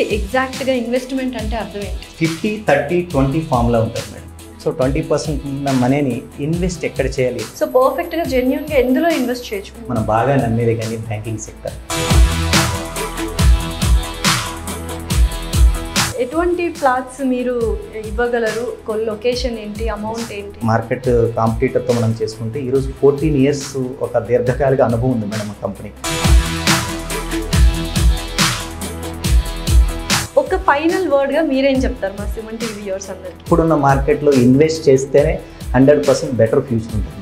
ఎగ్జాక్ట్గా ఇన్వెస్ట్మెంట్ అంటే అర్థం ఏంటి ఫిఫ్టీ థర్టీ ట్వంటీ ఫార్ములా ఉంటుంది మేడం. సో ట్వంటీ పర్సెంట్ ఉన్న మనీని ఇన్వెస్ట్ ఎక్కడ చేయాలి? సో పర్ఫెక్ట్గా జెన్యున్గా ఎందులో ఇన్వెస్ట్ చేయొచ్చు? మనం బాగా నమ్మేది కానీ బ్యాంకింగ్ సెక్టర్ ఎటువంటి ప్లాట్స్ మీరు ఇవ్వగలరు? లొకేషన్ ఏంటి? అమౌంట్ ఏంటి? మార్కెట్ కాంపిటీటర్తో మనం చేసుకుంటే ఈరోజు ఫోర్టీన్ ఇయర్స్ ఒక దీర్ఘకాలిక అనుభవం ఉంది మేడం మా కంపెనీ ఫైనల్ వర్డ్గా మీరేం చెప్తారు? మా సిమెంట్ టీవీ వ్యూవర్స్ అందరికి. ఇప్పుడున్న మార్కెట్లో ఇన్వెస్ట్ చేస్తేనే హండ్రెడ్ పర్సెంట్ బెటర్ ఫ్యూచర్ ఉంటుంది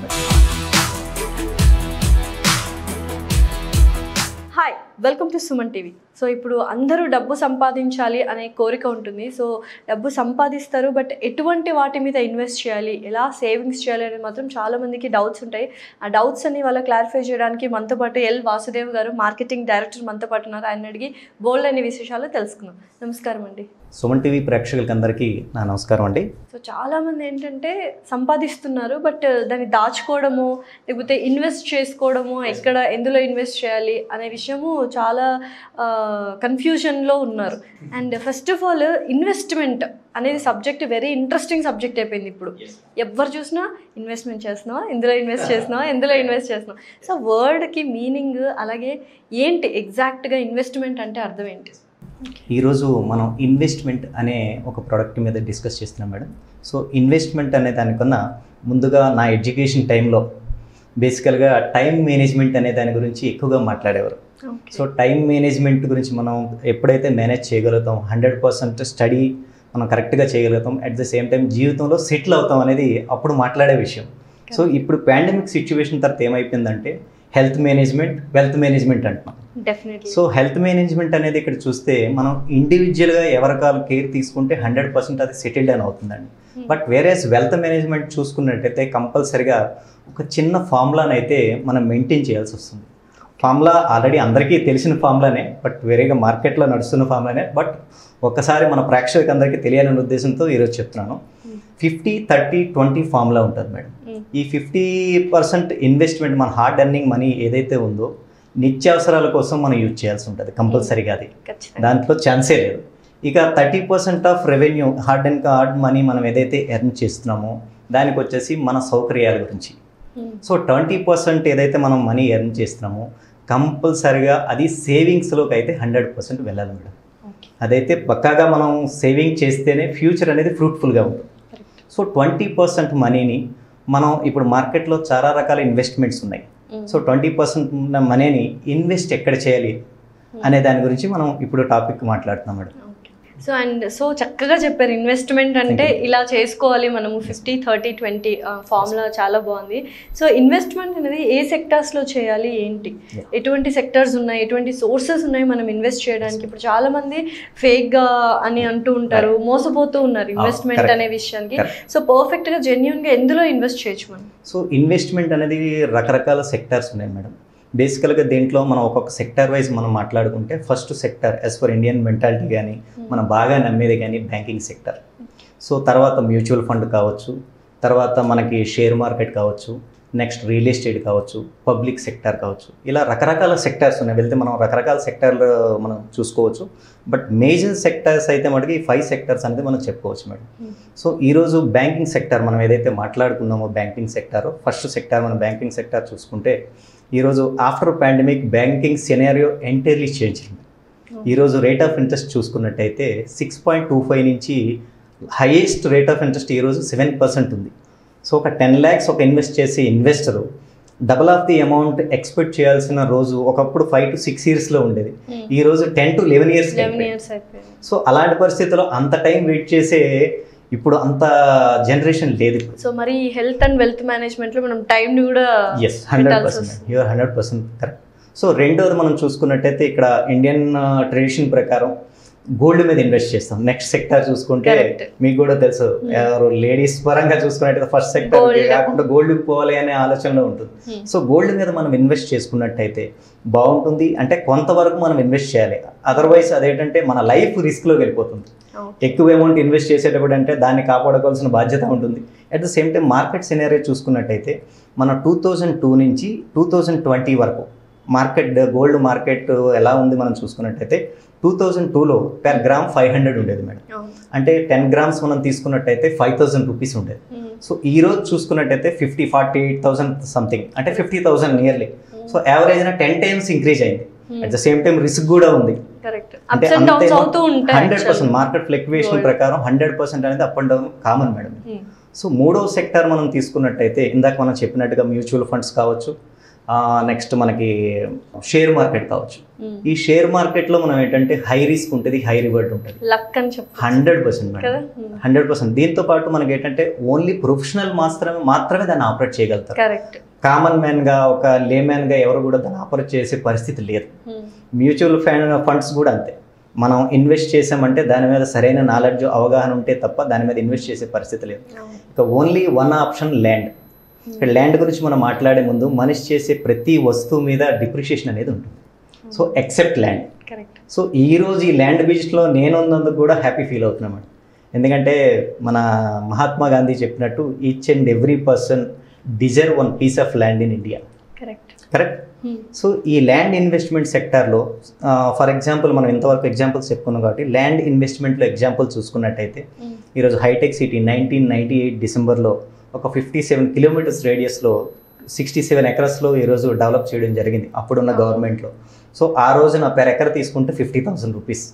welcome to Suman TV so ఇప్పుడు అందరూ డబ్బు సంపాదించాలి అనే కోరిక ఉంటుంది. సో డబ్బు సంపాదిస్తారు బట్ ఎటువంటి వాటి మీద ఇన్వెస్ట్ చేయాలి ఎలా సేవింగ్స్ చేయాలి అనేది మాత్రం చాలామందికి డౌట్స్ ఉంటాయి. ఆ డౌట్స్ అన్ని వాళ్ళ క్లారిఫై చేయడానికి మనతో పాటు ఎల్ వాసుదేవ్ గారు మార్కెటింగ్ డైరెక్టర్ మనతో పాటు ఉన్నారు. ఆయన అడిగి బోల్డ్ అనే విశేషాలు తెలుసుకున్నాం నమస్కారం అండి. సుమన్ టీవీ ప్రేక్షకులకి అందరికీ నా నమస్కారం అండి. సో చాలామంది ఏంటంటే సంపాదిస్తున్నారు బట్ దాన్ని దాచుకోవడము లేకపోతే ఇన్వెస్ట్ చేసుకోవడము ఎక్కడ ఎందులో ఇన్వెస్ట్ చేయాలి అనే విషయము చాలా కన్ఫ్యూజన్లో ఉన్నారు. And first of all investment అనేది సబ్జెక్ట్ వెరీ ఇంట్రెస్టింగ్ సబ్జెక్ట్ అయిపోయింది ఇప్పుడు. ఎవరు చూసినా ఇన్వెస్ట్మెంట్ చేస్తున్నావా ఇందులో ఇన్వెస్ట్ చేస్తున్నావా ఎందులో ఇన్వెస్ట్ చేస్తున్నావా? సో వర్డ్కి మీనింగ్ అలాగే ఏంటి ఎగ్జాక్ట్గా ఇన్వెస్ట్మెంట్ అంటే అర్థం ఏంటి? ఈరోజు మనం ఇన్వెస్ట్మెంట్ అనే ఒక ప్రోడక్ట్ మీద డిస్కస్ చేస్తున్నాం మేడం. సో ఇన్వెస్ట్మెంట్ అనే దానికన్నా ముందుగా నా ఎడ్యుకేషన్ టైంలో బేసికల్గా టైం మేనేజ్మెంట్ అనే దాని గురించి ఎక్కువగా మాట్లాడేవారు. సో టైం మేనేజ్మెంట్ గురించి మనం ఎప్పుడైతే మేనేజ్ చేయగలుగుతాం హండ్రెడ్ పర్సెంట్ స్టడీ మనం కరెక్ట్గా చేయగలుగుతాం అట్ ద సేమ్ టైం జీవితంలో సెటిల్ అవుతాం అనేది అప్పుడు మాట్లాడే విషయం. సో ఇప్పుడు పాండమిక్ సిచ్యువేషన్ తర్వాత ఏమైపోయిందంటే హెల్త్ మేనేజ్మెంట్ వెల్త్ మేనేజ్మెంట్ అంటున్నాం. డెఫినెట్లీ సో హెల్త్ మేనేజ్మెంట్ అనేది ఇక్కడ చూస్తే మనం ఇండివిజువల్గా ఎవరికాల కేర్ తీసుకుంటే హండ్రెడ్ పర్సెంట్ అది సెటిల్డ్ అని అవుతుందండి. బట్ వేరేస్ వెల్త్ మేనేజ్మెంట్ చూసుకున్నట్టయితే కంపల్సరిగా ఒక చిన్న ఫార్ములాని అయితే మనం మెయింటైన్ చేయాల్సి వస్తుంది. ఫార్ములా ఆల్రెడీ అందరికీ తెలిసిన ఫార్ములానే బట్ వేరేగా మార్కెట్లో నడుస్తున్న ఫార్ములానే బట్ ఒక్కసారి మన ప్రేక్షకులకు అందరికీ తెలియాలనే ఉద్దేశంతో ఈరోజు చెప్తున్నాను. ఫిఫ్టీ థర్టీ ట్వంటీ ఫార్ములా ఉంటుంది మేడం. ఈ ఫిఫ్టీ పర్సెంట్ ఇన్వెస్ట్మెంట్ మన హార్డ్ ఎర్నింగ్ మనీ ఏదైతే ఉందో నిత్యావసరాల కోసం మనం యూజ్ చేయాల్సి ఉంటుంది కంపల్సరీగా అది. దాంట్లో ఛాన్సే లేదు. ఇక thirty percent of revenue hard and hard money మనం ఏదైతే ఎర్న్ చేస్తున్నామో దానికి వచ్చేసి మన సౌకర్యాల గురించి. సో ట్వంటీ పర్సెంట్ ఏదైతే మనం మనీ ఎర్న్ చేస్తున్నామో కంపల్సరిగా అది సేవింగ్స్లోకి అయితే హండ్రెడ్ పర్సెంట్ వెళ్ళాలి మేడం. అదైతే పక్కాగా మనం సేవింగ్ చేస్తేనే ఫ్యూచర్ అనేది ఫ్రూట్ఫుల్గా ఉంటుంది. సో ట్వంటీ పర్సెంట్ మనీని మనం ఇప్పుడు మార్కెట్లో చాలా రకాల ఇన్వెస్ట్మెంట్స్ ఉన్నాయి. సో ట్వంటీ పర్సెంట్ ఉన్న మనీని ఇన్వెస్ట్ ఎక్కడ చేయాలి? అనే దాని గురించి మనం ఇప్పుడు టాపిక్ మాట్లాడుతున్నాం మేడం. సో అండ్ సో చక్కగా చెప్పారు. ఇన్వెస్ట్మెంట్ అంటే. ఇలా చేసుకోవాలి మనము. ఫిఫ్టీ థర్టీ ట్వంటీ ఫార్ములా చాలా బాగుంది. సో ఇన్వెస్ట్మెంట్ అనేది ఏ సెక్టార్స్లో చేయాలి ఏంటి. ఎటువంటి సెక్టార్స్ ఉన్నాయి? ఎటువంటి సోర్సెస్ ఉన్నాయి మనం ఇన్వెస్ట్ చేయడానికి? ఇప్పుడు చాలా మంది ఫేక్గా అని అంటూ ఉంటారు మోసపోతూ ఉన్నారు ఇన్వెస్ట్మెంట్ correct. అనే విషయానికి. సో పర్ఫెక్ట్గా జెన్యున్గా ఎందులో ఇన్వెస్ట్ చేయొచ్చు మనం? సో ఇన్వెస్ట్మెంట్ అనేది రకరకాల సెక్టార్స్ ఉన్నాయి మేడం బేసికల్గా దీంట్లో మనం ఒక్కొక్క సెక్టార్ వైజ్ మనం మాట్లాడుకుంటే first sector as for Indian mentality కానీ మనం బాగా నమ్మేది కానీ బ్యాంకింగ్ సెక్టర్. సో తర్వాత మ్యూచువల్ ఫండ్ కావచ్చు తర్వాత మనకి షేర్ మార్కెట్ కావచ్చు నెక్స్ట్ రియల్ ఎస్టేట్ కావచ్చు పబ్లిక్ సెక్టర్ కావచ్చు. ఇలా రకరకాల సెక్టార్స్ ఉన్నాయి. వెళ్తే మనం రకరకాల సెక్టార్లు మనం చూసుకోవచ్చు. బట్ మేజర్ సెక్టార్స్ అయితే మనకి ఫైవ్ సెక్టార్స్ అనేది మనం చెప్పుకోవచ్చు మేడం. సో ఈరోజు బ్యాంకింగ్ సెక్టర్ మనం ఏదైతే మాట్లాడుకున్నామో బ్యాంకింగ్ సెక్టార్ ఫస్ట్ సెక్టార్ మన బ్యాంకింగ్ సెక్టార్ చూసుకుంటే ఈరోజు after pandemic banking scenario entirely change అయింది. ఈరోజు రేట్ ఆఫ్ ఇంట్రెస్ట్ చూసుకున్నట్టయితే సిక్స్ పాయింట్ టూ ఫైవ్ నుంచి హైయెస్ట్ రేట్ ఆఫ్ ఇంట్రెస్ట్ ఈరోజు సెవెన్ పర్సెంట్ ఉంది. సో ఒక టెన్ ల్యాక్స్ ఒక ఇన్వెస్ట్ చేసే investor double of the amount expect చేయాల్సిన రోజు ఒకప్పుడు ఫైవ్ టు సిక్స్ ఇయర్స్లో ఉండేది. ఈ రోజు ten to eleven years so అలాంటి పరిస్థితుల్లో అంత టైం వెయిట్ చేసే ఇప్పుడు అంత జనరేషన్ లేదు సో మరి హెల్త్ అండ్ వెల్త్ మేనేజ్మెంట్లో మనం టైంని కూడా yes hundred percent. You are hundred percent correct so రెండోది మనం చూసుకున్నట్టయితే ఇక్కడ ఇండియన్ ట్రెడిషన్ ప్రకారం గోల్డ్ మీద ఇన్వెస్ట్ చేస్తాం. నెక్స్ట్ సెక్టర్ చూసుకుంటే. మీకు కూడా తెలుసు. ఎవరు లేడీస్ పరంగా చూసుకున్నట్టయితే ఫస్ట్ సెక్టర్. కాకుండా గోల్డ్ పోవాలి అనే ఆలోచనలో ఉంటుంది. Hmm. సో గోల్డ్ మీద మనం ఇన్వెస్ట్ చేసుకున్నట్టయితే బాగుంటుంది. అంటే కొంతవరకు మనం ఇన్వెస్ట్ చేయాలి. అదర్వైజ్ అదేంటంటే మన లైఫ్ రిస్క్లోకి వెళ్ళిపోతుంది. ఎక్కువ అమౌంట్ ఇన్వెస్ట్ చేసేటప్పుడు అంటే దాన్ని కాపాడుకోవాల్సిన బాధ్యత ఉంటుంది. At the same time market scenario చూసుకున్నట్టయితే మన టూ థౌజండ్ టూ నుంచి టూ థౌజండ్ ట్వంటీ వరకు మార్కెట్ గోల్డ్ మార్కెట్ ఎలా ఉంది మనం చూసుకున్నట్టయితే టూ థౌజండ్ టూలో పెర్ గ్రామ్ ఫైవ్ హండ్రెడ్ ఉండేది మేడం. అంటే టెన్ గ్రామ్స్ మనం తీసుకున్నట్టయితే ఫైవ్ థౌసండ్ రూపీస్ ఉండేది. సో ఈ రోజు చూసుకున్నట్టయితే fifty forty eight thousand something అంటే fifty thousand nearly so average ten times increase అయింది. At the same time risk కూడా ఉంది. Hundred percent market fluctuation Gold. ప్రకారం హండ్రెడ్ పర్సెంట్ అనేది up and down common madam. So మూడో sector మనం తీసుకున్నట్టయితే ఇందాక మనం చెప్పినట్టుగా మ్యూచువల్ ఫండ్స్ కావచ్చు నెక్స్ట్ మనకి షేర్ మార్కెట్ కావచ్చు. మ్మ్. ఈ షేర్ మార్కెట్లో మనం ఏంటంటే హై రిస్క్ ఉంటుంది హై రివర్డ్ ఉంటుంది. లక్ అని చెప్పు హండ్రెడ్ పర్సెంట్. హండ్రెడ్ పర్సెంట్ దీంతో పాటు మనకి ఏంటంటే ఓన్లీ ప్రొఫెషనల్ మాత్రమే మాత్రమే దాన్ని ఆపరేట్ చేయగలుగుతారు. కామన్ మ్యాన్గా ఒక లేమ్యాన్గా ఎవరు కూడా దాన్ని ఆపరేట్ చేసే పరిస్థితి లేదు. మ్మ్. మ్యూచువల్ ఫండ్ ఫండ్స్ కూడా అంతే. మనం ఇన్వెస్ట్ చేసామంటే దాని మీద సరైన నాలెడ్జ్ అవగాహన ఉంటే తప్ప దాని మీద ఇన్వెస్ట్ చేసే పరిస్థితి లేదు. ఇక ఓన్లీ వన్ ఆప్షన్ ల్యాండ్ ఇక్కడ ల్యాండ్ గురించి మనం మాట్లాడే ముందు మనిషి చేసే ప్రతి వస్తువు మీద డిప్రిషియేషన్ అనేది ఉంటుంది. సో ఎక్సెప్ట్ ల్యాండ్ సో ఈ రోజు ఈ ల్యాండ్ బిజినెస్లో నేను ఉన్నందుకు కూడా హ్యాపీ ఫీల్ అవుతున్నాం మేడం ఎందుకంటే మన మహాత్మా గాంధీ చెప్పినట్టు each and every person deserve one piece of land in India correct correct. So ఈ ల్యాండ్ ఇన్వెస్ట్మెంట్ సెక్టార్లో ఫర్ ఎగ్జాంపుల్ మనం ఇంతవరకు ఎగ్జాంపుల్స్ చెప్పుకున్నాం కాబట్టి ల్యాండ్ ఇన్వెస్ట్మెంట్లో ఎగ్జాంపుల్ చూసుకున్నట్టయితే. ఈరోజు హైటెక్ సిటీ నైన్టీన్ నైంటీ ఎయిట్ డిసెంబర్లో ఒక ఫిఫ్టీ సెవెన్ కిలోమీటర్స్ రేడియస్లో సిక్స్టీ సెవెన్ ఎకరస్లో ఈరోజు డెవలప్ చేయడం జరిగింది అప్పుడున్న గవర్నమెంట్లో సో ఆ రోజున పెర్ ఎకర్ తీసుకుంటే fifty thousand rupees.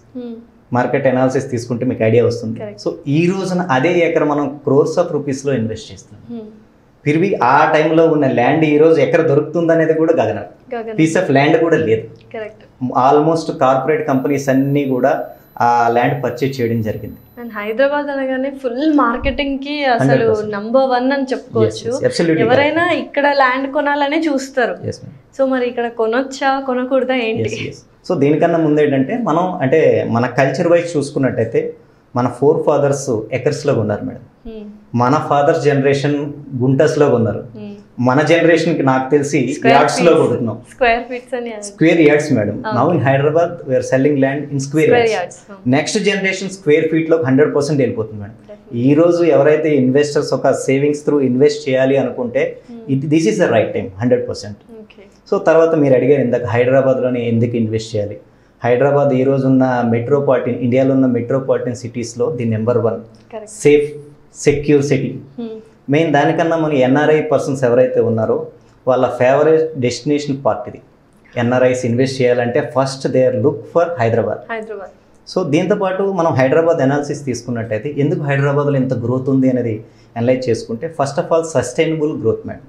Market analysis తీసుకుంటే మీకు ఐడియా వస్తుంది. సో ఈ రోజున అదే ఎకర్ మనం క్రోర్స్ ఆఫ్ రూపీస్లో ఇన్వెస్ట్ చేస్తాం. తిరిగి ఆ టైంలో ఉన్న ల్యాండ్ ఈ రోజు ఎక్కడ దొరుకుతుంది అనేది కూడా గగన్ పీస్ ఆఫ్ ల్యాండ్ కూడా లేదు. ఆల్మోస్ట్ కార్పొరేట్ కంపెనీస్ అన్నీ కూడా ఆ ల్యాండ్ పర్చేజ్ చేయడం జరిగింది. అండ్ హైదరాబాద్ అనగానే ఫుల్ మార్కెటింగ్కి అసలు 100%. నంబర్ వన్ అని చెప్పుకోవచ్చు. ఎవరైనా ఇక్కడ ల్యాండ్ కొనాలనే చూస్తారు. సో మరి ఇక్కడ కొనొచ్చా కొనకూడదా ఏంటి. సో దీనికన్నా ముందు ఏంటంటే మనం అంటే మన కల్చర్ వైజ్ చూసుకున్నట్టయితే మన ఫోర్ ఫాదర్స్ ఎకర్స్లో ఉన్నారు మేడం మ్మ్. మన ఫాదర్స్ జనరేషన్ గుంటస్లో ఉన్నారు. మన జనరేషన్కి నాకు తెలిసి యార్డ్స్లో feet. కొడుతున్నాం. స్క్వేర్ ఫీట్స్ అని square yards madam now in Hyderabad we are selling land in square yards yards next generation square ఫీట్లో hundred percent వెళ్ళిపోతుంది మేడం ఈ రోజు ఎవరైతే ఇన్వెస్టర్స్ ఒక సేవింగ్స్ త్రూ ఇన్వెస్ట్ చేయాలి అనుకుంటే ఇది this is the right time hundred percent okay so తర్వాత మీరు అడిగారు ఇందాక హైదరాబాద్లోనే ఎందుకు ఇన్వెస్ట్ చేయాలి? హైదరాబాద్ ఈ రోజు ఉన్న మెట్రోపాలిటన్ ఇండియాలో ఉన్న మెట్రోపాలిటన్ సిటీస్లో the number one safe secure city main దానికన్నా మన ఎన్ఆర్ఐ పర్సన్స్ ఎవరైతే ఉన్నారో వాళ్ళ ఫేవరెట్ డెస్టినేషన్ పార్ట్ ఇది. ఎన్ఆర్ఐస్ ఇన్వెస్ట్ చేయాలంటే first they are look for Hyderabad. Hyderabad. So దీంతో పాటు మనం హైదరాబాద్ అనాలిసిస్ తీసుకున్నట్టయితే ఎందుకు హైదరాబాద్లో ఎంత గ్రోత్ ఉంది అనేది అనలైజ్ చేసుకుంటే first of all sustainable growth madam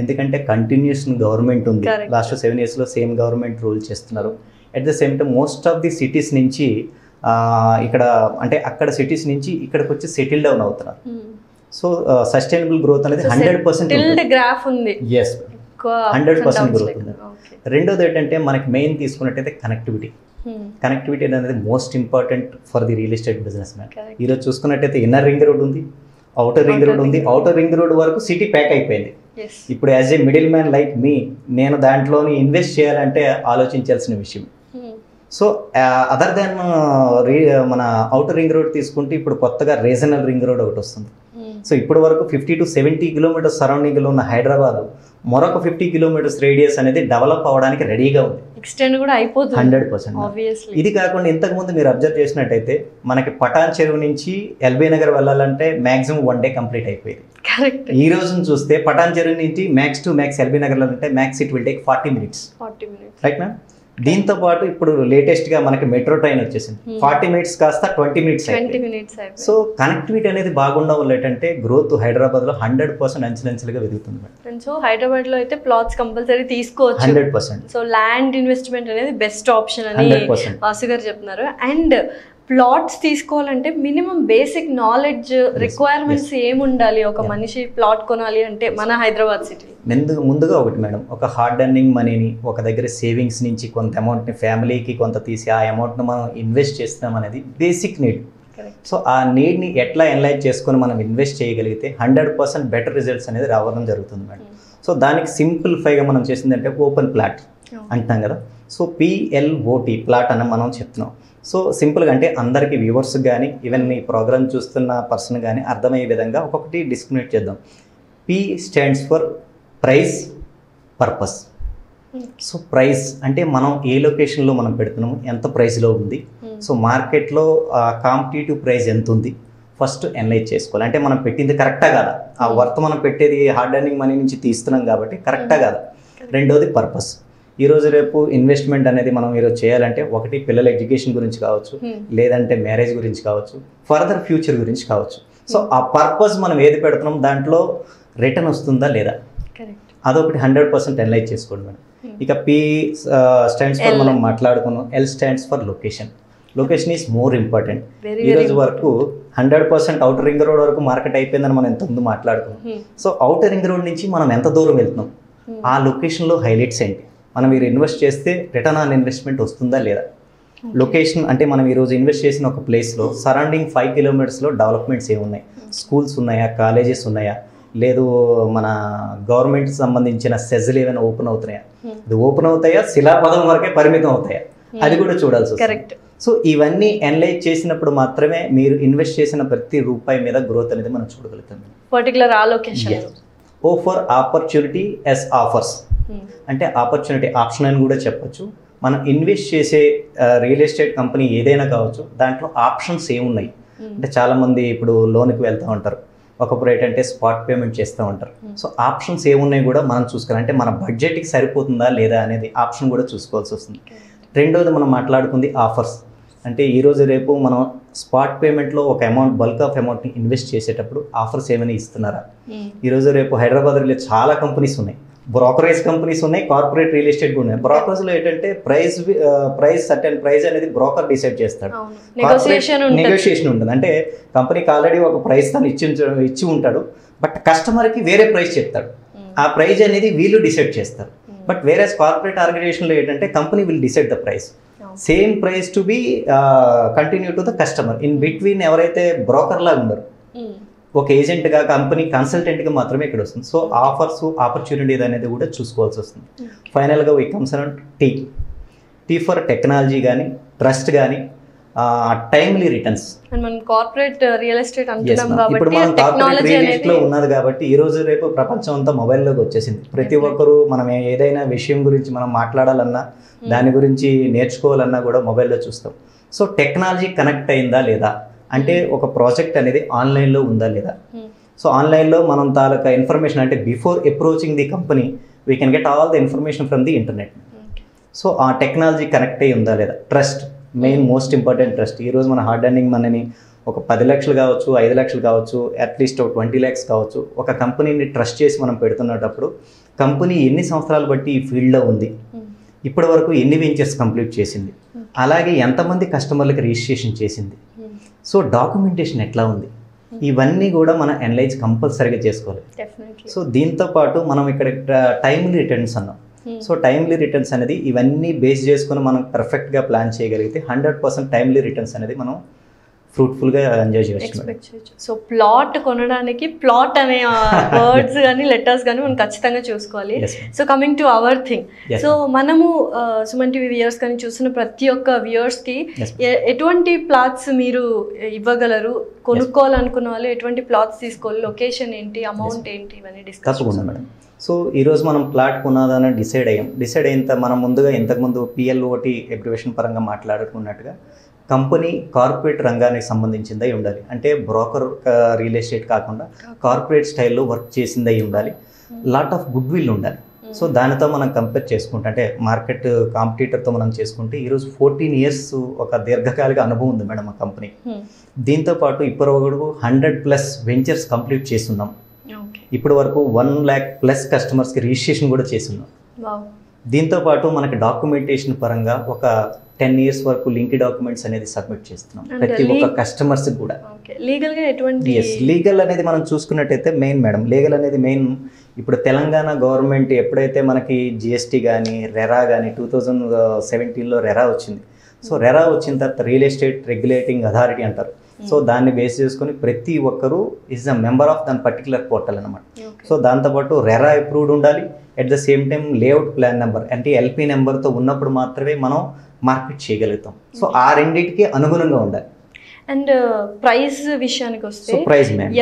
ఎందుకంటే కంటిన్యూస్ గవర్నమెంట్ ఉంది. లాస్ట్ సెవెన్ ఇయర్స్లో సేమ్ గవర్నమెంట్ రూల్ చేస్తున్నారు. At the same time most of the cities నుంచి ఇక్కడ అంటే అక్కడ సిటీస్ నుంచి ఇక్కడికి వచ్చి సెటిల్ డౌన్ అవుతున్నారు. సో సస్టైనబుల్ గ్రోత్ అనేది హండ్రెడ్ పర్సెంట్ గ్రాఫ్ ఉంది ఎస్ ఎక్కువ 100% ups and downs growth లేకుండా. ఉంది. రెండోది ఏంటంటే మనకి మెయిన్ తీసుకున్నట్టయితే కనెక్టివిటీ Hmm. కనెక్టివిటీ అనేది most important for the real estate businessman. ఈరోజు చూసుకున్నట్టయితే ఇన్నర్ రింగ్ రోడ్ ఉంది అవుటర్ రింగ్ రోడ్ ఉంది అవుటర్ రింగ్ రోడ్ వరకు సిటీ ప్యాక్ అయిపోయింది. ఇప్పుడు as a middleman like me నేను దాంట్లోని ఇన్వెస్ట్ చేయాలంటే ఆలోచించాల్సిన విషయం Hmm. సో అదర్ దెన్ మన అవుటర్ రింగ్ రోడ్ తీసుకుంటే ఇప్పుడు కొత్తగా రీజనల్ రింగ్ రోడ్ ఒకటి వస్తుంది Hmm. సో ఇప్పటి వరకు ఫిఫ్టీ టు సెవెంటీ కిలోమీటర్స్ సరౌండింగ్లో ఉన్న హైదరాబాద్ మరొక ఫిఫ్టీ కిలోమీటర్స్ రేడియస్ అనేది డెవలప్ అవ్వడానికి రెడీగా ఉంది. ఎక్స్టెండ్ కూడా అయిపోతుంది. హండ్రెడ్ పర్సెంట్ ఇది కాకుండా ఇంతకుముందు మీరు అబ్జర్వ్ చేసినట్టయితే మనకి పటాన్ చెరువు నుంచి ఎల్బీ నగర్ వెళ్ళాలంటే మాక్సిమం వన్ డే కంప్లీట్ అయిపోయింది. కరెక్ట్ ఈ రోజున చూస్తే పటాన్ చెరువు నుంచి max to max LB Nagar అంటే max it will take forty minutes forty minutes right ma'am దీంతో పాటు ఇప్పుడు లేటెస్ట్గా మనకి మెట్రో ట్రైన్ వచ్చేసింది. Hmm. ఫార్టీ మినిట్స్ కాస్త ట్వంటీ మినిట్స్ సో కనెక్టివిటీ అనేది బాగుండడం వల్ల ఏంటంటే గ్రోత్ హైదరాబాద్లో హండ్రెడ్ పర్సెంట్ అంచెలంచెలుగా వెతుకుతుంది అండ్ సో హైదరాబాద్లో అయితే ప్లాట్స్ కంపల్సరీ తీసుకోవచ్చు. Hundred percent so land investment అనేది బెస్ట్ ఆప్షన్ అని వాసు గారు చెప్తున్నారు. అండ్ ప్లాట్స్ తీసుకోవాలంటే మినిమం బేసిక్ నాలెడ్జ్ రిక్వైర్మెంట్స్ ఏమి ఉండాలి ఒక మనిషి ప్లాట్ కొనాలి అంటే మన హైదరాబాద్ సిటీ. ముందు ముందుగా ఒకటి మేడం ఒక హార్డ్ ఎర్నింగ్ మనీని ఒక దగ్గర సేవింగ్స్ నుంచి కొంత అమౌంట్ని ఫ్యామిలీకి కొంత తీసి ఆ అమౌంట్ని మనం ఇన్వెస్ట్ చేస్తున్నాం అనేది బేసిక్ నీడ్ సో ఆ నీడ్ని ఎట్లా ఎనలైజ్ చేసుకొని మనం ఇన్వెస్ట్ చేయగలిగితే హండ్రెడ్ పర్సెంట్ బెటర్ రిజల్ట్స్ అనేది రావడం జరుగుతుంది మేడం. సో దానికి సింపుల్ ఫైగా మనం చేసిందంటే ఓపెన్ ప్లాట్ అంటున్నాం కదా. సో పిఎల్ఓటి ప్లాట్ అని మనం చెప్తున్నాం. సో సింపుల్గా అంటే అందరికీ వ్యూవర్స్ కానీ ఈవెన్ ఈ ప్రోగ్రామ్ చూస్తున్న పర్సన్ కానీ అర్థమయ్యే విధంగా ఒక్కొక్కటి డిస్క్రిమినేట్ చేద్దాం. P stands for price purpose so price అంటే మనం ఏ లొకేషన్లో మనం పెడుతున్నాము ఎంత ప్రైస్లో ఉంది. సో మార్కెట్లో కాంపిటేటివ్ ప్రైస్ ఎంత ఉంది ఫస్ట్ ఎనలైజ్ చేసుకోవాలి. అంటే మనం పెట్టింది కరెక్టా కాదా? ఆ వర్త్ మనం పెట్టేది హార్డ్ ఎర్నింగ్ మనీ నుంచి తీస్తున్నాం కాబట్టి కరెక్టా కాదా? రెండోది పర్పస్ ఈరోజు రేపు ఇన్వెస్ట్మెంట్ అనేది మనం ఈరోజు చేయాలంటే ఒకటి పిల్లల ఎడ్యుకేషన్ గురించి కావచ్చు లేదంటే మ్యారేజ్ గురించి కావచ్చు ఫర్దర్ ఫ్యూచర్ గురించి కావచ్చు. సో ఆ పర్పస్ మనం ఏది పెడుతున్నాం దాంట్లో రిటర్న్ వస్తుందా లేదా? అదొకటి హండ్రెడ్ పర్సెంట్ ఎనలైజ్ చేసుకోండి మేడం. ఇక పి స్టాండ్స్ ఫర్. మనం మాట్లాడుకున్నాం. L stands for location location is more important ఈ రోజు వరకు hundred percent outer ring road వరకు మార్కెట్ అయిపోయిందని మనం ఎంత ముందు మాట్లాడుకున్నాం. సో అవుటర్ రింగ్ రోడ్ నుంచి మనం ఎంత దూరం వెళ్తున్నాం? ఆ లొకేషన్లో హైలైట్స్ ఏంటి? మనం మీరు ఇన్వెస్ట్ చేస్తే రిటర్న్ ఆన్ ఇన్వెస్ట్మెంట్ వస్తుందా లేదా? లొకేషన్ అంటే మనం ఈరోజు ఇన్వెస్ట్ చేసిన ఒక ప్లేస్లో సరౌండింగ్ ఫైవ్ కిలోమీటర్స్లో డెవలప్మెంట్స్ ఏమున్నాయి స్కూల్స్ ఉన్నాయా? కాలేజెస్ ఉన్నాయా? లేదు మన గవర్నమెంట్ సంబంధించిన సెజ్లు ఏమైనా ఓపెన్ అవుతున్నాయా? ఇది ఓపెన్ అవుతాయా? శిలాపదం వరకే పరిమితం అవుతాయా? అది కూడా చూడాల్సి వస్తుంది. కరెక్ట్ సో ఇవన్నీ ఎనలైజ్ చేసినప్పుడు మాత్రమే మీరు ఇన్వెస్ట్ చేసిన ప్రతి రూపాయి మీద గ్రోత్ అనేది మనం చూడగలుగుతాం. పర్టికులర్ ఆ location O for opportunity S offers అంటే ఆపర్చునిటీ ఆప్షన్ అని కూడా చెప్పొచ్చు. మనం ఇన్వెస్ట్ చేసే రియల్ ఎస్టేట్ కంపెనీ ఏదైనా కావచ్చు దాంట్లో ఆప్షన్స్ ఏమున్నాయి? అంటే చాలామంది ఇప్పుడు లోన్కి వెళ్తూ ఉంటారు. ఒకప్పుడు ఏంటంటే స్పాట్ పేమెంట్ చేస్తూ ఉంటారు. సో ఆప్షన్స్ ఏమున్నాయి కూడా మనం చూసుకోవాలి. అంటే మన బడ్జెట్కి సరిపోతుందా లేదా అనేది ఆప్షన్ కూడా చూసుకోవాల్సి వస్తుంది. రెండోది మనం మాట్లాడుకుంది ఆఫర్స్ అంటే ఈరోజు రేపు మనం స్పాట్ పేమెంట్లో ఒక అమౌంట్ బల్క్ ఆఫ్ అమౌంట్ని ఇన్వెస్ట్ చేసేటప్పుడు ఆఫర్స్ ఏమైనా ఇస్తున్నారా? ఈరోజు రేపు హైదరాబాద్లో చాలా కంపెనీస్ ఉన్నాయి. బ్రోకరేజ్ కంపెనీస్ ఉన్నాయి కార్పొరేట్ రియల్ ఎస్టేట్ కూడా ఉన్నాయి. బ్రోకర్స్లో ఏంటంటే ప్రైస్ ప్రైస్ సర్టెన్ ప్రైస్ అనేది బ్రోకర్ డిసైడ్ చేస్తాడు. నెగోషియేషన్ ఉంటుంది. అంటే కంపెనీకి ఆల్రెడీ ఒక ప్రైస్ తను ఇచ్చి ఇచ్చి ఉంటాడు. బట్ కస్టమర్కి వేరే ప్రైస్ చెప్తాడు. ఆ ప్రైస్ అనేది వీళ్ళు డిసైడ్ చేస్తారు. బట్ వేరే కార్పొరేట్ ఆర్గనైజేషన్లో ఏంటంటే company will decide the price same price to be continue to the customer in between ఎవరైతే బ్రోకర్ లాగా ఉండరు ఒక ఏజెంట్గా కంపెనీ కన్సల్టెంట్గా మాత్రమే ఇక్కడ వస్తుంది. సో ఆఫర్స్ ఆపర్చునిటీస్ అనేది కూడా చూసుకోవాల్సి వస్తుంది. ఫైనల్గా we comes around T T for technology కానీ ట్రస్ట్ కానీ టైమ్లీ రిటర్న్స్ మనం కార్పొరేట్ రియల్ ఎస్టేట్ అంటున్నాం ఇప్పుడు మనం కార్పొరేట్ రియల్లో ఉన్నది కాబట్టి ఈ రోజు రేపు ప్రపంచం అంతా మొబైల్లోకి వచ్చేసింది. ప్రతి ఒక్కరు మనం ఏదైనా విషయం గురించి మనం మాట్లాడాలన్నా దాని గురించి నేర్చుకోవాలన్నా కూడా మొబైల్లో చూస్తాం. సో టెక్నాలజీ కనెక్ట్ అయిందా లేదా? అంటే ఒక ప్రాజెక్ట్ అనేది ఆన్లైన్లో ఉందా లేదా? సో ఆన్లైన్లో మనం తాలూకా ఇన్ఫర్మేషన్ అంటే before approaching the company we can get all the information from the internet so ఆ టెక్నాలజీ కనెక్ట్ అయ్యి ఉందా లేదా? Trust main most important trust ఈరోజు మన హార్డ్ ఎర్నింగ్ మనని ఒక పది లక్షలు కావచ్చు ఐదు లక్షలు కావచ్చు అట్లీస్ట్ ఒక ట్వంటీ ల్యాక్స్ కావచ్చు ఒక కంపెనీని ట్రస్ట్ చేసి మనం పెడుతున్నప్పుడు కంపెనీ ఎన్ని సంవత్సరాలు బట్టి ఈ ఫీల్డ్లో ఉంది? ఇప్పటి వరకు ఎన్ని వెంచర్స్ కంప్లీట్ చేసింది? అలాగే ఎంతమంది కస్టమర్లకు రిజిస్ట్రేషన్ చేసింది? సో డాక్యుమెంటేషన్ ఎట్లా ఉంది? ఇవన్నీ కూడా మనం అనలైజ్ కంపల్సరీగా చేసుకోవాలి. సో దీంతో పాటు మనం ఇక్కడ టైమ్లీ రిటర్న్స్ అన్నాం. సో టైమ్లీ రిటర్న్స్ అనేది ఇవన్నీ బేస్ చేసుకొని మనం పర్ఫెక్ట్గా ప్లాన్ చేయగలిగితే హండ్రెడ్ పర్సెంట్ టైమ్లీ రిటర్న్స్ అనేది మనం ఫ్రూట్ఫుల్గా ఎంజాయ్ చేయొచ్చు సో ప్లాట్ కొనడానికి ప్లాట్ అనే వర్డ్స్ కానీ లెటర్స్ కానీ మనం ఖచ్చితంగా చూసుకోవాలి. So coming to our thing so మనము ఆ, సుమన్ టీవీ వ్యూయర్స్ కానీ చూస్తున్న ప్రతి ఒక్క వ్యూయర్స్కి ఎటువంటి ప్లాట్స్ మీరు ఇవ్వగలరు? కొనుక్కోవాలనుకున్న వాళ్ళు ఎటువంటి ప్లాట్స్ తీసుకోవాలి? లొకేషన్ ఏంటి? అమౌంట్ ఏంటి? ఇవన్నీ డిస్కస్ తప్పకుండా మేడం సో ఈరోజు మనం ప్లాట్ కొనాలని డిసైడ్ అయ్యాం. డిసైడ్ అయిన మనం ముందుగా ఇంతకుముందు పిఎల్ఓటి ఎబ్రివేషన్ పరంగా మాట్లాడుకున్నట్టుగా కంపెనీ కార్పొరేట్ రంగానికి సంబంధించిందై ఉండాలి. అంటే బ్రోకర్ రియల్ ఎస్టేట్ కాకుండా కార్పొరేట్ స్టైల్లో వర్క్ చేసిందై ఉండాలి. లాట్ ఆఫ్ గుడ్ విల్ ఉండాలి. సో దానితో మనం కంపేర్ చేసుకుంటే అంటే మార్కెట్ కాంపిటీటర్తో మనం చేసుకుంటే ఈరోజు ఫోర్టీన్ ఇయర్స్ ఒక దీర్ఘకాలిక అనుభవం ఉంది మేడం ఆ కంపెనీ. దీంతో పాటు ఇప్పటి వరకు హండ్రెడ్ ప్లస్ వెంచర్స్ కంప్లీట్ చేస్తున్నాం. ఇప్పటి వరకు వన్ ల్యాక్ ప్లస్ కస్టమర్స్కి రిజిస్ట్రేషన్ కూడా చేస్తున్నాం వావ్. దీంతో పాటు మనకి డాక్యుమెంటేషన్ పరంగా ఒక టెన్ ఇయర్స్ వరకు లింక్ డాక్యుమెంట్స్ అనేది సబ్మిట్ చేస్తున్నాం. ప్రతి ఒక్క కస్టమర్స్కి కూడా. ఓకే. లీగల్గా ఎటువంటి ఎస్ లీగల్ అనేది మనం చూసుకున్నట్టయితే మెయిన్ మేడం లీగల్ అనేది మెయిన్ ఇప్పుడు తెలంగాణ గవర్నమెంట్ ఎప్పుడైతే మనకి జిఎస్టీ కానీ రెరా కానీ టూ థౌజండ్ సెవెంటీన్లో రెరా వచ్చింది. సో రెరా వచ్చిన తర్వాత రియల్ ఎస్టేట్ రెగ్యులేటింగ్ అథారిటీ అంటారు. సో దాన్ని బేస్ చేసుకొని ప్రతి ఒక్కరూ ఈజ్ అ మెంబర్ ఆఫ్ దాని పర్టికులర్ పోర్టల్ అనమాట సో దాంతోపాటు రెరా అప్రూవ్డ్ ఉండాలి. At the same time layout plan number అంటే ఎల్పి నెంబర్తో ఉన్నప్పుడు మాత్రమే మనం మార్కెట్ చేయగలుగుతాం. సో ఆ రెండింటికి అనుగుణంగా ఉండాలి. అండ్ ప్రైస్ విషయానికి వస్తే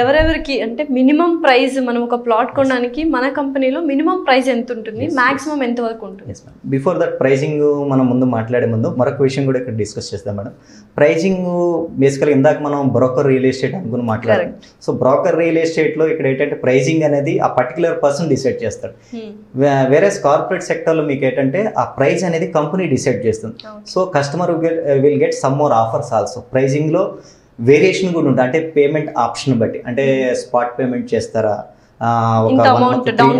ఎవరెవరికి అంటే మినిమం ప్రైస్ మనం ఒక ప్లాట్ కొనడానికి మన కంపెనీలో మినిమం ప్రైస్ ఎంత ఉంటుంది. మాక్సిమం ఎంత వరకు ఉంటుంది? బిఫోర్ దట్ ప్రైజింగ్ మనం ముందు మాట్లాడే ముందు మరొక విషయం కూడా ఇక్కడ డిస్కస్ చేస్తాం మేడం ప్రైజింగ్ బేసికల్గా ఇందాక మనం బ్రోకర్ రియల్ ఎస్టేట్ అనుకుని మాట్లాడాం. సో బ్రోకర్ రియల్ ఎస్టేట్లో ఇక్కడ ఏంటంటే ప్రైజింగ్ అనేది ఆ పర్టికులర్ పర్సన్ డిసైడ్ చేస్తాడు. వేరే కార్పొరేట్ సెక్టర్లో మీకు ఏంటంటే ఆ ప్రైస్ అనేది కంపెనీ డిసైడ్ చేస్తుంది. So customer will get some more offers also ప్రైజింగ్లో variation కూడా ఉంటుంది. అంటే పేమెంట్ ఆప్షన్ బట్టి. అంటే స్పాట్ పేమెంట్ చేస్తారా?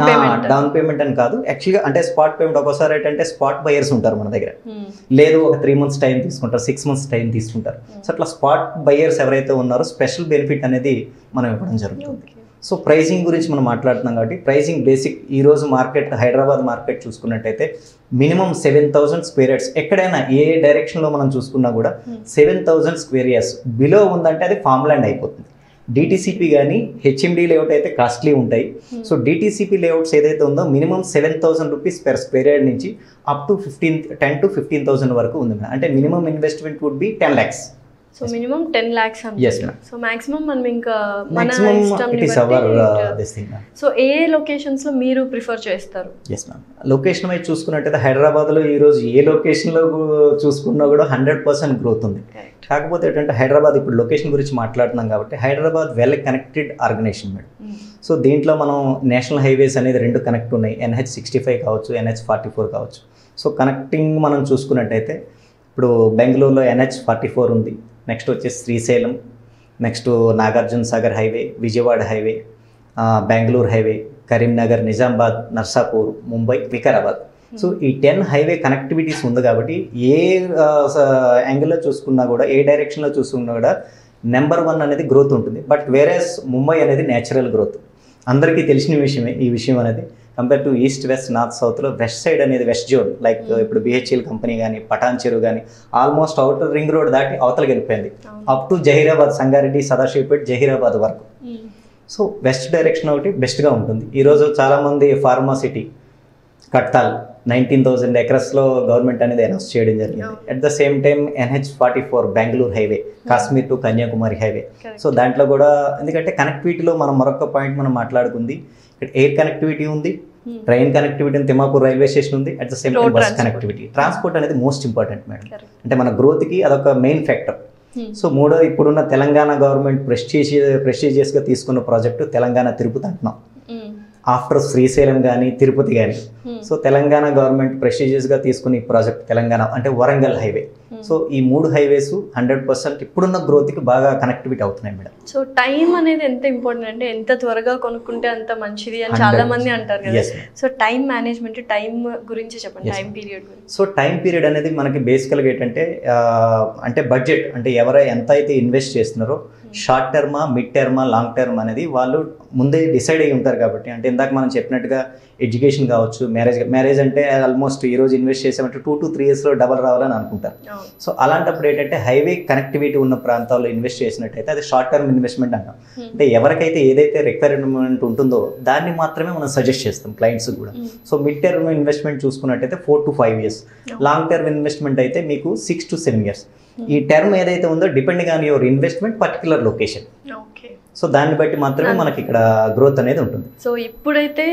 payment. డౌన్ పేమెంట్ అని కాదు. యాక్చువల్గా అంటే స్పాట్ పేమెంట్ ఒక్కోసారి ఏంటంటే స్పాట్ బయర్స్ ఉంటారు మన దగ్గర. Hmm. లేదు ఒక త్రీ మంత్స్ టైం తీసుకుంటారు సిక్స్ మంత్స్ టైం తీసుకుంటారు. సో అట్లా స్పాట్ బయర్స్ ఎవరైతే ఉన్నారో స్పెషల్ బెనిఫిట్ అనేది మనం ఇవ్వడం జరుగుతుంది. సో ప్రైసింగ్ గురించి మనం మాట్లాడుతున్నాం కాబట్టి ప్రైసింగ్ బేసిక్ ఈ రోజు మార్కెట్ హైదరాబాద్ మార్కెట్ చూసుకున్నట్టయితే minimum seven thousand square yards. ఎక్కడైనా ఏ డైరెక్షన్లో మనం చూసుకున్నా కూడా Hmm. Seven thousand square yards. Below ఉందంటే అది ఫామ్ ల్యాండ్ అయిపోతుంది డిటీసీపీ కానీ హెచ్ఎండి లేఅవుట్ అయితే కాస్ట్లీ ఉంటాయి. Hmm. సో డిటీసీపీ లేఅవుట్స్ ఏదైతే ఉందో minimum seven thousand rupees per square yard నుంచి up to fifteen ten to fifteen thousand వరకు ఉంది అంటే minimum investment would be ten lakhs so minimum ten lakhs ma'am. So maximum మనం ఇంకా మన ఇష్టం థింగ్ సో ఏ లొకేషన్స్లో మీరు ప్రిఫర్ చేస్తారు? ఎస్ మ్యామ్ లొకేషన్ వైజ్ చూసుకున్నట్టయితే హైదరాబాద్లో ఈరోజు ఏ లొకేషన్లో చూసుకున్నా కూడా హండ్రెడ్ పర్సెంట్ గ్రోత్ ఉంది. కాకపోతే ఏంటంటే హైదరాబాద్ ఇప్పుడు లొకేషన్ గురించి మాట్లాడుతున్నాం కాబట్టి Hyderabad well connected organisation madam so దీంట్లో మనం నేషనల్ హైవేస్ అనేది రెండు కనెక్ట్ ఉన్నాయి. ఎన్హెచ్ సిక్స్టీ ఫైవ్ కావచ్చు ఎన్హెచ్ ఫార్టీ ఫోర్ కావచ్చు. సో కనెక్టింగ్ మనం చూసుకున్నట్టయితే ఇప్పుడు బెంగళూరులో ఎన్హెచ్ ఫార్టీ ఫోర్ ఉంది. నెక్స్ట్ వచ్చేసి Srisailam next Nagarjuna Sagar highway Vijayawada highway Bengaluru highway Karimnagar Nizamabad Narsapur Mumbai Vikarabad. So ఈ టెన్ హైవే కనెక్టివిటీస్ ఉంది కాబట్టి ఏ యాంగిల్లో చూసుకున్నా కూడా ఏ డైరెక్షన్లో చూసుకున్నా కూడా నెంబర్ వన్ అనేది గ్రోత్ ఉంటుంది. బట్ వేరేస్ ముంబై అనేది నేచురల్ గ్రోత్ అందరికీ తెలిసిన విషయమే ఈ విషయం అనేది. Compare to east west north సౌత్లో వెస్ట్ సైడ్ అనేది వెస్ట్ జోన్ లైక్ ఇప్పుడు బిహెచ్ఎల్ కంపెనీ కానీ పటాన్ చెరువు కానీ ఆల్మోస్ట్ అవుటర్ రింగ్ రోడ్ దాటి అవతలకి వెళ్ళిపోయింది. అప్ టు జహీరాబాద్ సంగారెడ్డి సదాశివపేట్ జహీరాబాద్ వరకు. సో వెస్ట్ డైరెక్షన్ ఒకటి బెస్ట్గా ఉంటుంది. ఈరోజు చాలామంది ఫార్మాసిటీ కట్టాల్ నైన్టీన్ థౌసండ్ ఎకరస్లో గవర్నమెంట్ అనేది అనౌన్స్ చేయడం జరిగింది. At the same time NH forty four Bengaluru highway Kashmir to Kanyakumari highway. So దాంట్లో కూడా ఎందుకంటే కనెక్టివిటీలో మనం మరొక పాయింట్ మనం మాట్లాడుకుంది ఎయిర్ కనెక్టివిటీ ఉంది ట్రైన్ కనెక్టివిటీ ఉంది తిమ్మాపూర్ రైల్వే స్టేషన్ ఉంది at the same time bus. Connectivity transport అనేది మోస్ట్ ఇంపార్టెంట్ మేడం అంటే మన గ్రోత్కి అదొక మెయిన్ ఫ్యాక్టర్ సో మూడో ఇప్పుడున్న తెలంగాణ గవర్నమెంట్ ప్రెస్టీజ్ ప్రెస్టీజియస్గా తీసుకున్న ప్రాజెక్టు తెలంగాణ తిరుపతి అంటున్నాం. ఆఫ్టర్ శ్రీశైలం కానీ తిరుపతి కానీ సో తెలంగాణ గవర్నమెంట్ ప్రెస్టీజియస్గా తీసుకున్న ఈ ప్రాజెక్ట్ తెలంగాణ అంటే వరంగల్ హైవే సో ఈ మూడు హైవేస్ హండ్రెడ్ పర్సెంట్ ఇప్పుడున్న గ్రోత్కి బాగా కనెక్టివిటీ అవుతున్నాయి మేడం సో టైం అనేది ఎంత ఇంపార్టెంట్ అంటే ఎంత త్వరగా కొనుక్కుంటే అంత మంచిది అని 100. చాలా మంది అంటారు కదా. సో టైం మేనేజ్మెంట్ టైం గురించి చెప్పండి time. Period so time period అనేది మనకి బేసికల్గా ఏంటంటే అంటే బడ్జెట్ అంటే ఎవరు ఎంత అయితే ఇన్వెస్ట్ చేస్తున్నారో షార్ట్ టర్మా మిడ్ టర్మా లాంగ్ టర్మ్ అనేది వాళ్ళు ముందే డిసైడ్ అయ్యి ఉంటారు కాబట్టి అంటే ఇందాక మనం చెప్పినట్టుగా ఎడ్యుకేషన్ కావచ్చు మ్యారేజ్ మ్యారేజ్ అంటే ఆల్మోస్ట్ ఈ రోజు ఇన్వెస్ట్ చేసామంటే టూ టు త్రీ ఇయర్స్లో డబల్ రావాలని అనుకుంటారు సో అలాంటప్పుడు ఏంటంటే హైవే కనెక్టివిటీ ఉన్న ప్రాంతాల్లో ఇన్వెస్ట్ చేసినట్టయితే అది షార్ట్ టర్మ్ ఇన్వెస్ట్మెంట్ అంటాం. Hmm. అంటే ఎవరికైతే ఏదైతే రిక్వైర్మెంట్ ఉంటుందో దాన్ని మాత్రమే మనం సజెస్ట్ చేస్తాం క్లయింట్స్ కూడా. Hmm. So mid term investment చూసుకున్నట్టయితే four to five years long term investment అయితే మీకు సిక్స్ టు సెవెన్ ఇయర్స్ ఈ టర్మ్ ఏదైతే ఉందో depending on your investment particular location so దాన్ని బట్టి మాత్రమే మనకి ఇక్కడ గ్రోత్ అనేది ఉంటుంది సో ఇప్పుడైతే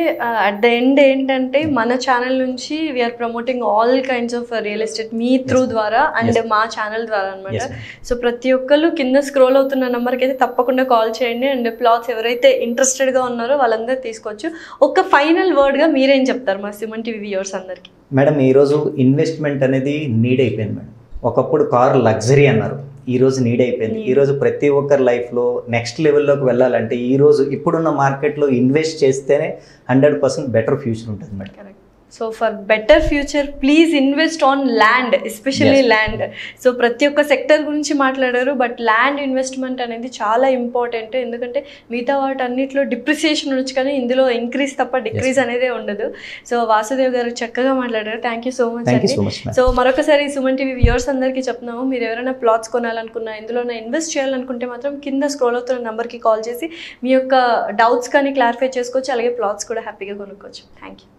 అట్ ద ఎండ్ ఏంటంటే మన ఛానల్ నుంచి we're promoting all kinds of real estate me through. ద్వారా అండ్. మా ఛానల్ ద్వారా అనమాట. సో ప్రతి ఒక్కళ్ళు కింద స్క్రోల్ అవుతున్న నెంబర్కి అయితే తప్పకుండా కాల్ చేయండి అండ్ ప్లాట్స్ ఎవరైతే ఇంట్రెస్టెడ్గా ఉన్నారో వాళ్ళందరూ తీసుకోవచ్చు ఒక ఫైనల్ వర్డ్గా మీరేం చెప్తారు మా సిమన్ టీవీ వ్యూవర్స్ అందరికి మేడం ఈరోజు ఇన్వెస్ట్మెంట్ అనేది నీడ్ అయిపోయింది మేడం ఒకప్పుడు కారు లగ్జరీ అన్నారు ఈ రోజు నీడ్ అయిపోయింది. Need. ఈ రోజు ప్రతి ఒక్కరి లైఫ్లో నెక్స్ట్ లెవెల్లోకి వెళ్ళాలంటే ఈ రోజు ఇప్పుడున్న మార్కెట్లో ఇన్వెస్ట్ చేస్తేనే హండ్రెడ్ పర్సెంట్ బెటర్ ఫ్యూచర్ ఉంటుంది madam correct so for better future please invest on land especially. Land so ప్రతి ఒక్క సెక్టర్ గురించి మాట్లాడారు బట్ ల్యాండ్ ఇన్వెస్ట్మెంట్ అనేది చాలా ఇంపార్టెంట్ ఎందుకంటే మిగతా వాటన్నిటిలో డిప్రిసియేషన్ ఉండొచ్చు కానీ ఇందులో ఇంక్రీజ్ తప్ప డిక్రీజ్ అనేదే ఉండదు. సో వాసుదేవ్ గారు చక్కగా మాట్లాడారు. థ్యాంక్ యూ సో మచ్ అండి సో మరొకసారి సుమన్ టీవీ వ్యూవర్స్ అందరికీ చెప్తున్నాము. మీరు ఎవరైనా ప్లాట్స్ కొనాలనుకున్నా ఇందులో ఇన్వెస్ట్ చేయాలనుకుంటే మాత్రం కింద స్క్రోల్ అవుతున్న నెంబర్కి కాల్ చేసి మీ యొక్క డౌట్స్ కానీ క్లారిఫై చేసుకోవచ్చు. అలాగే ప్లాట్స్ కూడా హ్యాపీగా కొనుక్కోవచ్చు. Thank you